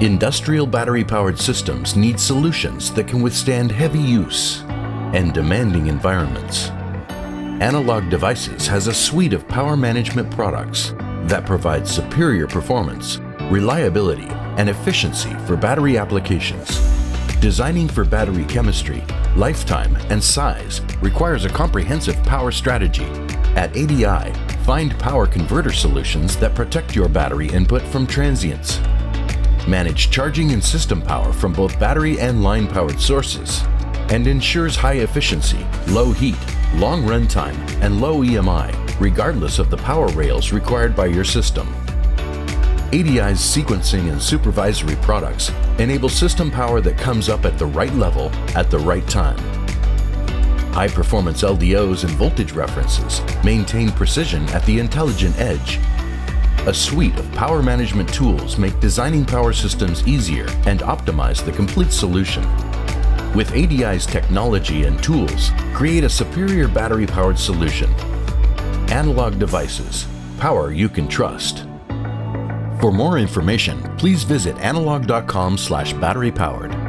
Industrial battery-powered systems need solutions that can withstand heavy use and demanding environments. Analog Devices has a suite of power management products that provide superior performance, reliability, and efficiency for battery applications. Designing for battery chemistry, lifetime, and size requires a comprehensive power strategy. At ADI, find power converter solutions that protect your battery input from transients. Manage charging and system power from both battery and line-powered sources and ensures high efficiency, low heat, long run time, and low EMI, regardless of the power rails required by your system. ADI's sequencing and supervisory products enable system power that comes up at the right level at the right time. High performance LDOs and voltage references maintain precision at the intelligent edge. A suite of power management tools make designing power systems easier and optimize the complete solution. With ADI's technology and tools, create a superior battery-powered solution. Analog devices, power you can trust. For more information, please visit analog.com slash battery powered.